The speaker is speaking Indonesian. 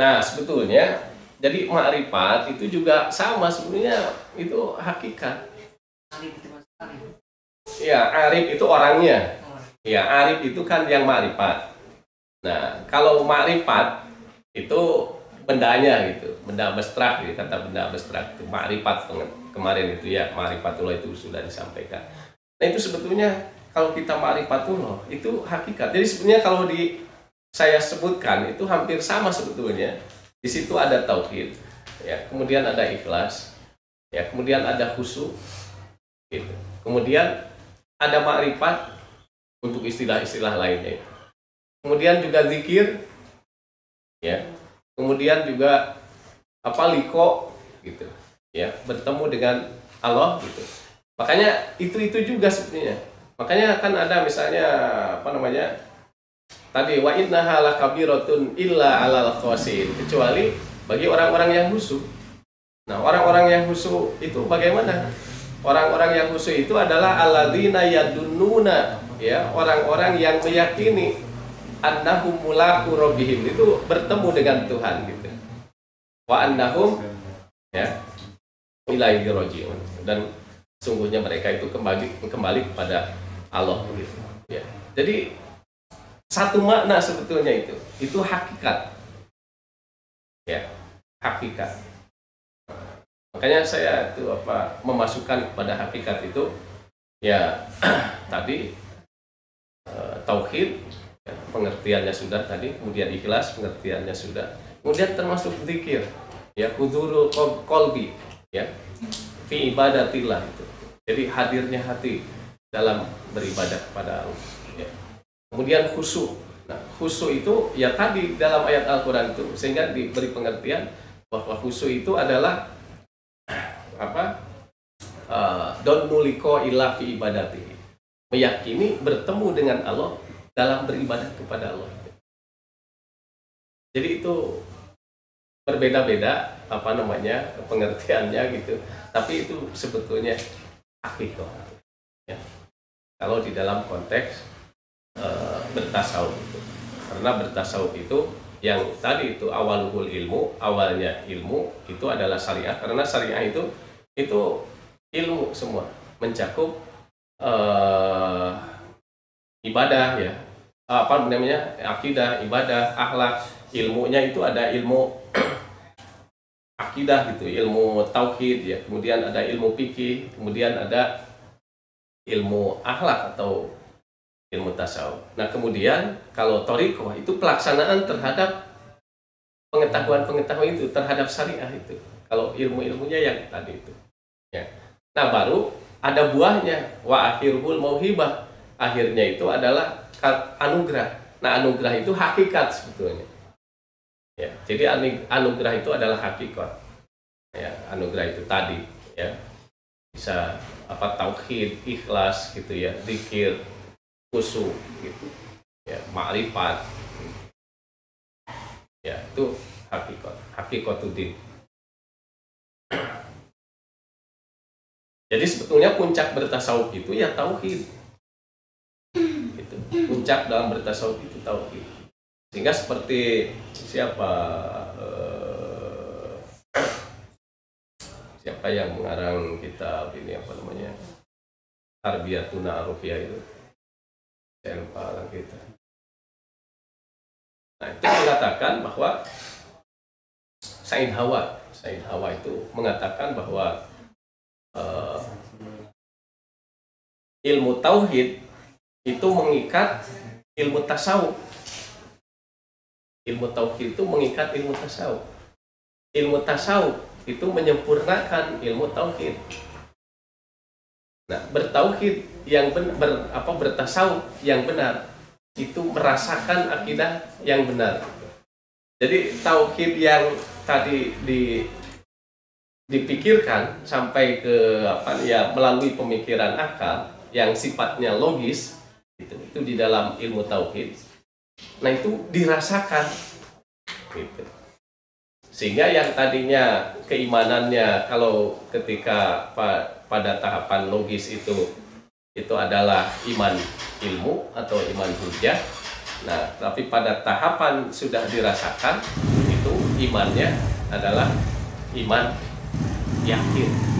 Nah, sebetulnya jadi makrifat itu juga sama sebenarnya itu hakikat. Ya, arif itu orangnya. Ya, arif itu kan yang makrifat. Nah, kalau makrifat itu bendanya gitu, benda abstrak gitu, kata benda abstrak itu makrifat kemarin itu ya, makrifatullah itu sudah disampaikan. Nah, itu sebetulnya kalau kita makrifatullah itu hakikat. Jadi sebenarnya kalau di saya sebutkan itu hampir sama sebetulnya. Di situ ada tauhid, ya, kemudian ada ikhlas, ya, kemudian ada khusyuk, gitu. Kemudian ada makrifat untuk istilah-istilah lainnya. Kemudian juga zikir, ya. Kemudian juga apa liko, gitu, ya, bertemu dengan Allah, gitu. Makanya itu itu juga sebenarnya. Makanya kan ada misalnya apa namanya tadi wa innaha lakabiratun illa alal khasin kecuali bagi orang-orang yang khusyuk. Nah, orang-orang yang khusyuk itu bagaimana? Orang-orang yang khusyuk itu adalah alladzina yadunnuna ya, orang-orang yang meyakini annahum mulaku rabbihim itu bertemu dengan Tuhan gitu. Wa annahum ya ilaihi rajiun dan sungguhnya mereka itu kembali kembali kepada Allah gitu. Ya. Jadi satu makna sebetulnya itu. Itu hakikat. Ya hakikat. Makanya saya itu apa memasukkan kepada hakikat itu ya tadi eh, tauhid ya, pengertiannya sudah tadi kemudian ikhlas pengertiannya sudah. Kemudian termasuk zikir ya kudurul qol- kolbi ya fi ibadatillah itu. Jadi hadirnya hati dalam beribadah kepada Allah. Kemudian khusyuk. Nah, khusyuk itu ya tadi dalam ayat Al-Qur'an itu sehingga diberi pengertian bahwa khusyuk itu adalah apa? Uh, don nuliko illa fi ibadati. Meyakini bertemu dengan Allah dalam beribadah kepada Allah. Jadi itu berbeda-beda apa namanya pengertiannya gitu. Tapi itu sebetulnya hakikat. Ya. Kalau di dalam konteks eh, bertasawuf itu. Karena bertasawuf itu yang tadi itu awalul ilmu, awalnya ilmu itu adalah syariah karena syariah itu itu ilmu semua. Mencakup eh, ibadah ya. Apa namanya? Akidah ibadah akhlak ilmunya itu ada ilmu akidah gitu ilmu tauhid ya. Kemudian ada ilmu fikih kemudian ada ilmu akhlak atau ilmu tasawuf. Nah kemudian kalau toriko itu pelaksanaan terhadap pengetahuan-pengetahuan itu terhadap syariah itu. Kalau ilmu-ilmunya yang tadi itu. Ya. Nah baru ada buahnya wa akhirul mauhibah. Akhirnya itu adalah anugerah. Nah anugerah itu hakikat sebetulnya. Ya, jadi anu- anugerah itu adalah hakikat. Ya, anugerah itu tadi ya bisa apa tauhid, ikhlas gitu ya, zikir, khusyuk gitu. Ya, makrifat. Ya, itu hakikat, hakikatuddin. Jadi sebetulnya puncak bertasawuf itu ya tauhid. Gitu. Puncak dalam bertasawuf itu tauhid. Sehingga seperti siapa eh, siapa yang mengarang kitab ini apa namanya Tarbiyatuna Arufiyah itu saya lupa lagi itu. Nah itu mengatakan bahwa Said Hawa. Said Hawa itu mengatakan bahwa eh, ilmu tauhid itu mengikat ilmu tasawuf. Ilmu tauhid itu mengikat ilmu tasawuf. Ilmu tasawuf itu menyempurnakan ilmu tauhid. Nah, bertauhid yang ben, ber, apa bertasawuf yang benar itu merasakan akidah yang benar. Jadi tauhid yang tadi di dipikirkan sampai ke apa ya melalui pemikiran akal yang sifatnya logis itu itu di dalam ilmu tauhid. Nah, itu dirasakan gitu sehingga yang tadinya keimanannya kalau ketika pa- pada tahapan logis itu itu adalah iman ilmu atau iman hujah. Nah tapi pada tahapan sudah dirasakan itu imannya adalah iman yakin